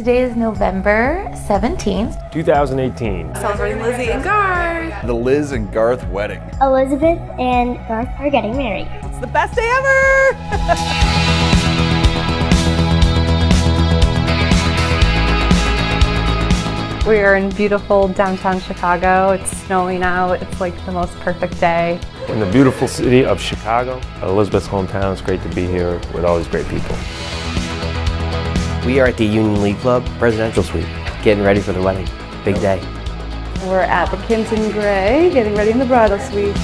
Today is November 17th. 2018. Celebrating Lizzie and Garth. The Liz and Garth wedding. Elizabeth and Garth are getting married. It's the best day ever! We are in beautiful downtown Chicago. It's snowing out. It's like the most perfect day. In the beautiful city of Chicago, Elizabeth's hometown. It's great to be here with all these great people. We are at the Union League Club Presidential Suite, getting ready for the wedding. Big day. We're at the Kimpton Gray, getting ready in the bridal suite.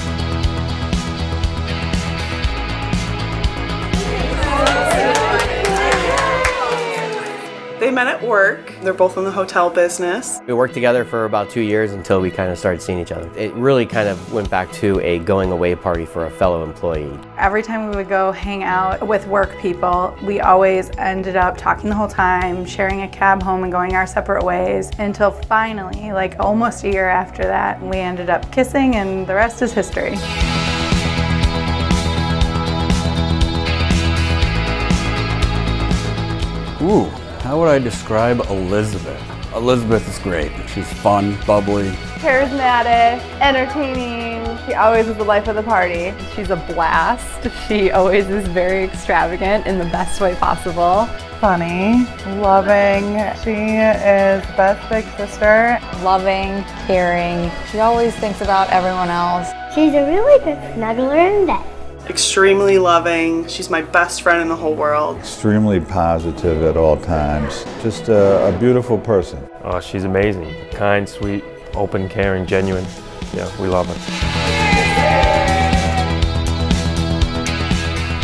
Met at work. They're both in the hotel business. We worked together for about two years until we kind of started seeing each other. It really kind of went back to a going away party for a fellow employee. Every time we would go hang out with work people, we always ended up talking the whole time, sharing a cab home and going our separate ways until finally, like almost a year after that, we ended up kissing and the rest is history. Ooh, how would I describe Elizabeth? Elizabeth is great. She's fun, bubbly. Charismatic, entertaining. She always is the life of the party. She's a blast. She always is very extravagant in the best way possible. Funny, loving. She is the best big sister. Loving, caring. She always thinks about everyone else. She's a really good snuggler in bed. Extremely loving. She's my best friend in the whole world. Extremely positive at all times. Just a, a beautiful person. Oh, she's amazing. Kind, sweet, open, caring, genuine. Yeah, we love her.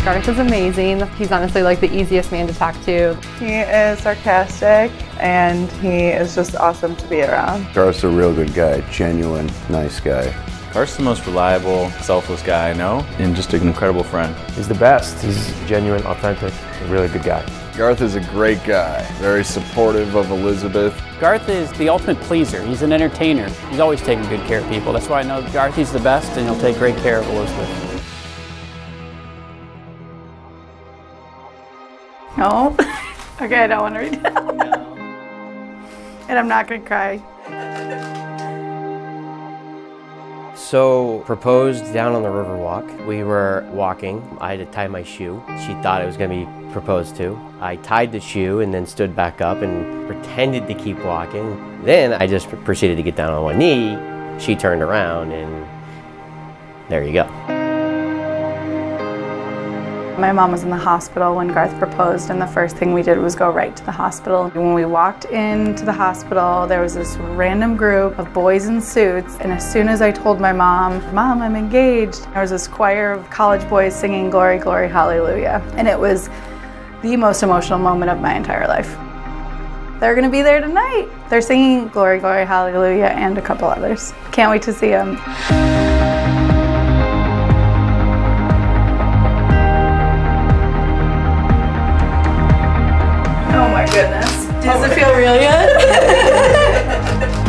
Garth is amazing. He's honestly like the easiest man to talk to. He is sarcastic and he is just awesome to be around. Garth's a real good guy, genuine, nice guy. Garth's the most reliable, selfless guy I know, and just an incredible friend. He's the best. He's genuine, authentic, a really good guy. Garth is a great guy, very supportive of Elizabeth. Garth is the ultimate pleaser. He's an entertainer. He's always taking good care of people. That's why I know Garth is the best and he'll take great care of Elizabeth. No? okay, I don't want to read it. and I'm not going to cry. So, proposed down on the Riverwalk. We were walking. I had to tie my shoe. She thought it was going to be proposed to. I tied the shoe and then stood back up and pretended to keep walking. Then I just proceeded to get down on one knee. She turned around and there you go. My mom was in the hospital when Garth proposed, and the first thing we did was go right to the hospital. When we walked into the hospital, there was this random group of boys in suits, and as soon as I told my mom, Mom, I'm engaged, there was this choir of college boys singing Glory, Glory, Hallelujah. And it was the most emotional moment of my entire life. They're gonna be there tonight. They're singing Glory, Glory, Hallelujah, and a couple others. Can't wait to see them. Goodness. Does it feel real yet?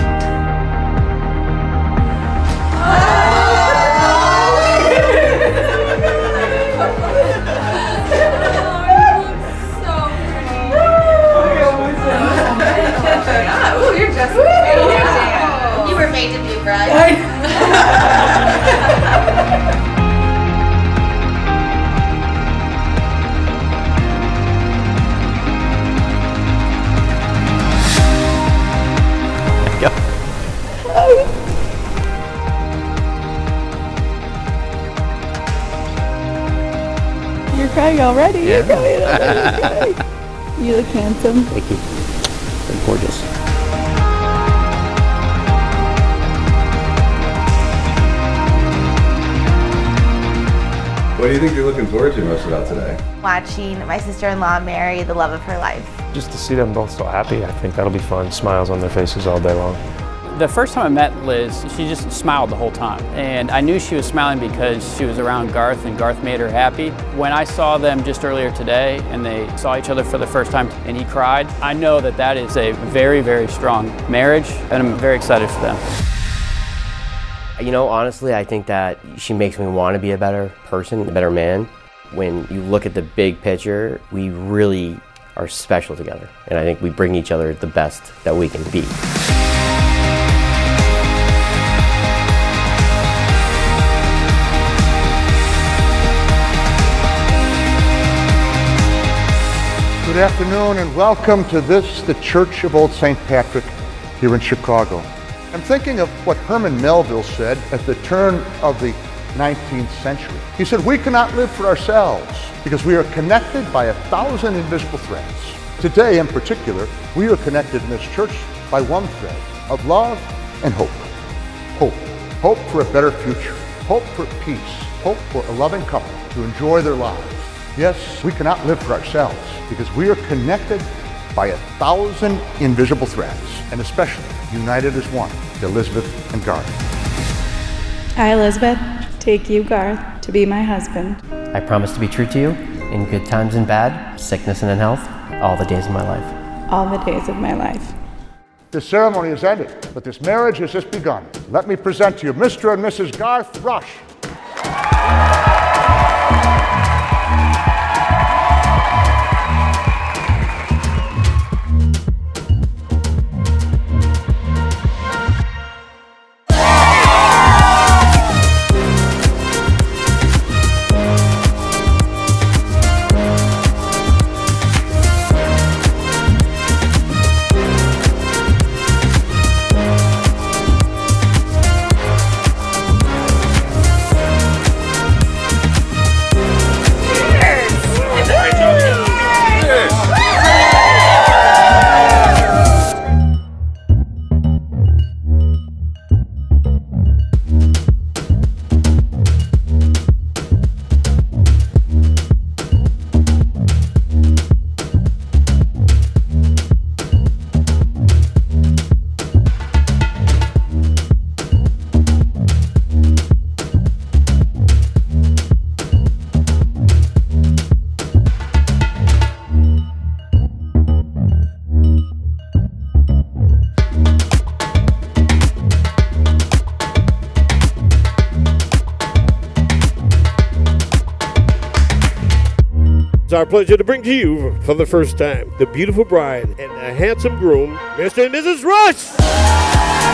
Oh, You crying already. You're crying already. you look handsome. Thank you. You're gorgeous. What do you think you're looking forward to most about today? Watching my sister-in-law marry the love of her life. Just to see them both so happy, I think that'll be fun. Smiles on their faces all day long. The first time I met Liz, she just smiled the whole time. And I knew she was smiling because she was around Garth and Garth made her happy. When I saw them just earlier today and they saw each other for the first time and he cried, I know that that is a very, very strong marriage and I'm very excited for them. You know, honestly, I think that she makes me want to be a better person, a better man. When you look at the big picture, we really are special together. And I think we bring each other the best that we can be. Good afternoon and welcome to this, the Church of Old St. Patrick here in Chicago. I'm thinking of what Herman Melville said at the turn of the 19th century. He said, We cannot live for ourselves because we are connected by a thousand invisible threads. Today, in particular, we are connected in this church by one thread of love and hope. Hope. Hope for a better future. Hope for peace. Hope for a loving couple to enjoy their lives. Yes, we cannot live for ourselves because we are connected by a thousand invisible threads, and especially united as one, Elizabeth and Garth. I, Elizabeth, take you, Garth, to be my husband. I promise to be true to you in good times and bad, sickness and in health, all the days of my life. All the days of my life. This ceremony is ended, but this marriage has just begun. Let me present to you Mr. and Mrs. Garth Rush. Our pleasure to bring to you for the first time the beautiful bride and the handsome groom, Mr. and Mrs. Rush.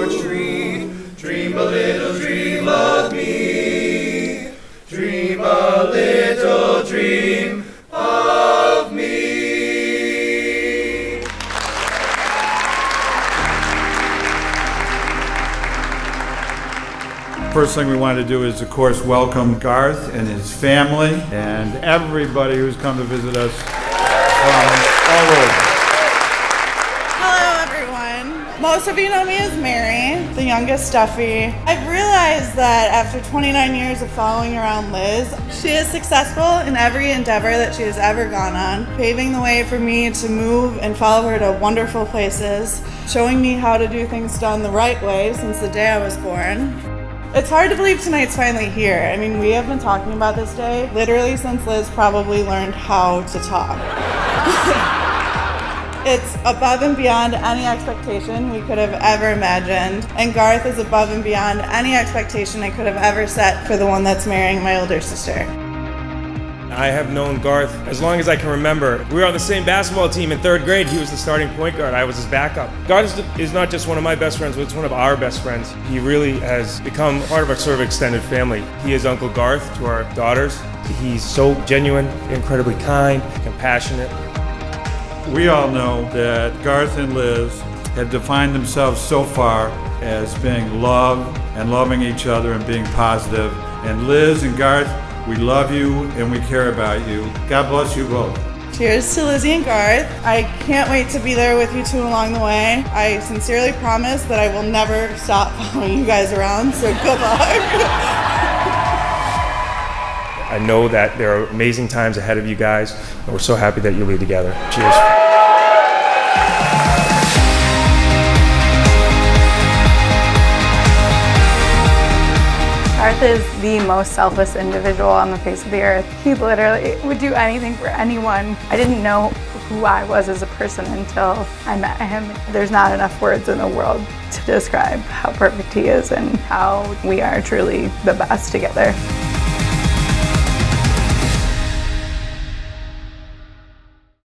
Tree. Dream a little dream of me. Dream a little dream of me. First thing we want to do is, of course, welcome Garth and his family and everybody who's come to visit us from all over. Most of you know me as Mary, the youngest Duffy. I've realized that after 29 years of following around Liz, she is successful in every endeavor that she has ever gone on, paving the way for me to move and follow her to wonderful places, showing me how to do things done the right way since the day I was born. It's hard to believe tonight's finally here. I mean, we have been talking about this day literally since Liz probably learned how to talk. it's above and beyond any expectation we could have ever imagined, and Garth is above and beyond any expectation I could have ever set for the one that's marrying my older sister. I have known Garth as long as I can remember. We were on the same basketball team in third grade. He was the starting point guard. I was his backup. Garth is not just one of my best friends, but it's one of our best friends. He really has become part of our sort of extended family. He is Uncle Garth to our daughters. He's so genuine, incredibly kind, compassionate. We all know that Garth and Liz have defined themselves so far as being love and loving each other and being positive. And Liz and Garth, we love you and we care about you. God bless you both. Cheers to Lizzie and Garth. I can't wait to be there with you two along the way. I sincerely promise that I will never stop following you guys around, so good luck. I know that there are amazing times ahead of you guys, and we're so happy that you'll be together. Cheers. Garth is the most selfless individual on the face of the earth. He literally would do anything for anyone. I didn't know who I was as a person until I met him. There's not enough words in the world to describe how perfect he is and how we are truly the best together.